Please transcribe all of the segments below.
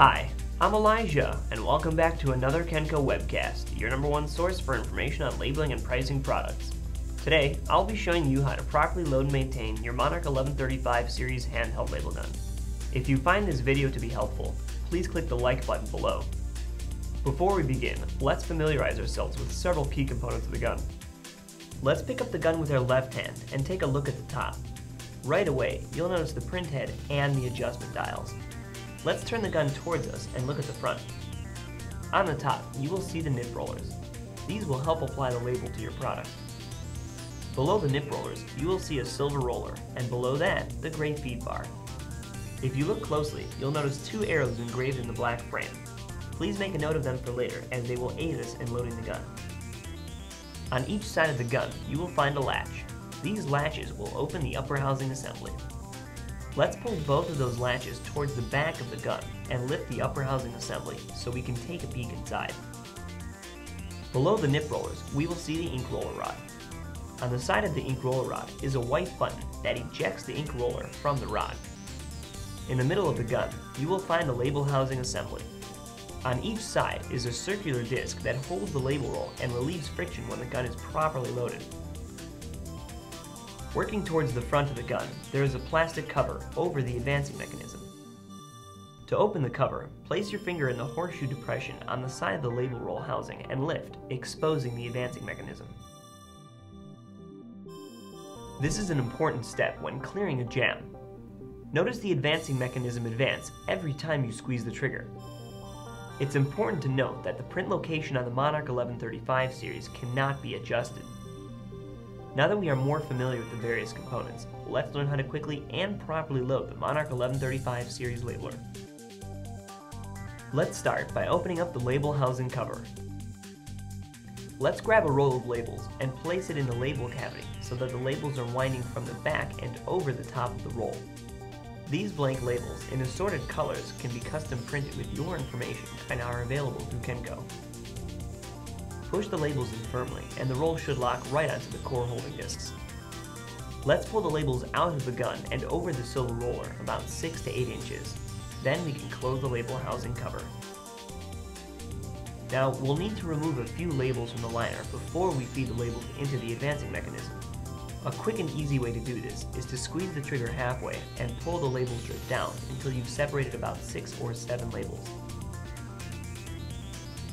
Hi, I'm Elijah, and welcome back to another Kenco webcast, your number one source for information on labeling and pricing products. Today, I'll be showing you how to properly load and maintain your Monarch 1135 series handheld label gun. If you find this video to be helpful, please click the like button below. Before we begin, let's familiarize ourselves with several key components of the gun. Let's pick up the gun with our left hand and take a look at the top. Right away, you'll notice the print head and the adjustment dials. Let's turn the gun towards us and look at the front. On the top, you will see the nip rollers. These will help apply the label to your product. Below the nip rollers, you will see a silver roller, and below that, the gray feed bar. If you look closely, you'll notice two arrows engraved in the black frame. Please make a note of them for later, as they will aid us in loading the gun. On each side of the gun, you will find a latch. These latches will open the upper housing assembly. Let's pull both of those latches towards the back of the gun and lift the upper housing assembly so we can take a peek inside. Below the nip rollers, we will see the ink roller rod. On the side of the ink roller rod is a white button that ejects the ink roller from the rod. In the middle of the gun, you will find the label housing assembly. On each side is a circular disc that holds the label roll and relieves friction when the gun is properly loaded. Working towards the front of the gun, there is a plastic cover over the advancing mechanism. To open the cover, place your finger in the horseshoe depression on the side of the label roll housing and lift, exposing the advancing mechanism. This is an important step when clearing a jam. Notice the advancing mechanism advance every time you squeeze the trigger. It's important to note that the print location on the Monarch 1135 series cannot be adjusted. Now that we are more familiar with the various components, let's learn how to quickly and properly load the Monarch 1135 series labeler. Let's start by opening up the label housing cover. Let's grab a roll of labels and place it in the label cavity so that the labels are winding from the back and over the top of the roll. These blank labels in assorted colors can be custom printed with your information and are available through Kenco. Push the labels in firmly and the roll should lock right onto the core holding discs. Let's pull the labels out of the gun and over the silver roller about 6 to 8 inches. Then we can close the label housing cover. Now we'll need to remove a few labels from the liner before we feed the labels into the advancing mechanism. A quick and easy way to do this is to squeeze the trigger halfway and pull the label strip down until you've separated about 6 or 7 labels.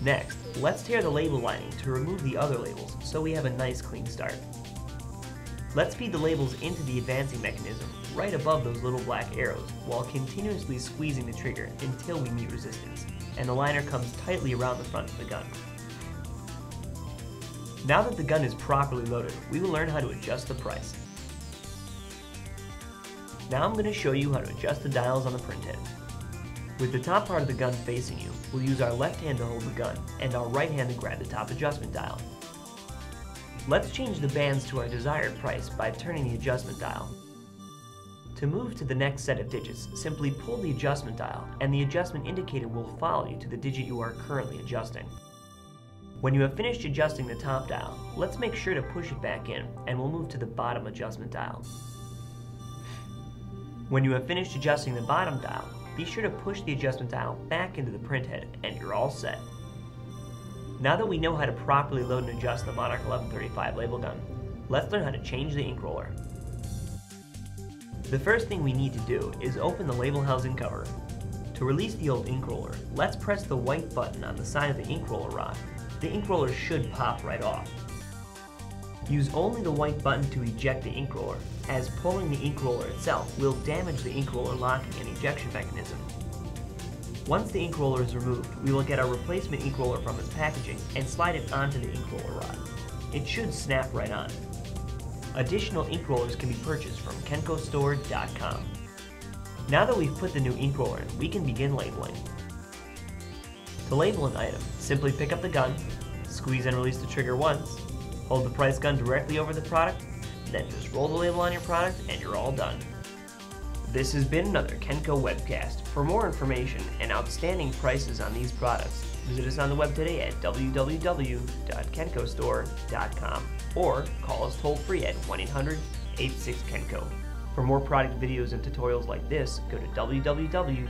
Next, let's tear the label lining to remove the other labels so we have a nice clean start. Let's feed the labels into the advancing mechanism right above those little black arrows while continuously squeezing the trigger until we meet resistance and the liner comes tightly around the front of the gun. Now that the gun is properly loaded, we will learn how to adjust the price. Now I'm going to show you how to adjust the dials on the printhead. With the top part of the gun facing you, we'll use our left hand to hold the gun and our right hand to grab the top adjustment dial. Let's change the bands to our desired price by turning the adjustment dial. To move to the next set of digits, simply pull the adjustment dial and the adjustment indicator will follow you to the digit you are currently adjusting. When you have finished adjusting the top dial, let's make sure to push it back in and we'll move to the bottom adjustment dial. When you have finished adjusting the bottom dial, be sure to push the adjustment dial back into the printhead and you're all set. Now that we know how to properly load and adjust the Monarch 1135 label gun, let's learn how to change the ink roller. The first thing we need to do is open the label housing cover. To release the old ink roller, let's press the white button on the side of the ink roller rod. The ink roller should pop right off. Use only the white button to eject the ink roller, as pulling the ink roller itself will damage the ink roller locking and ejection mechanism. Once the ink roller is removed, we will get our replacement ink roller from its packaging and slide it onto the ink roller rod. It should snap right on. Additional ink rollers can be purchased from kencostore.com. Now that we've put the new ink roller in, we can begin labeling. To label an item, simply pick up the gun, squeeze and release the trigger once, Hold the price gun directly over the product, then just roll the label on your product and you're all done. This has been another Kenco webcast. For more information and outstanding prices on these products, visit us on the web today at www.kencostore.com or call us toll free at 1 800 86 Kenco. For more product videos and tutorials like this, go to www.kenco.tv.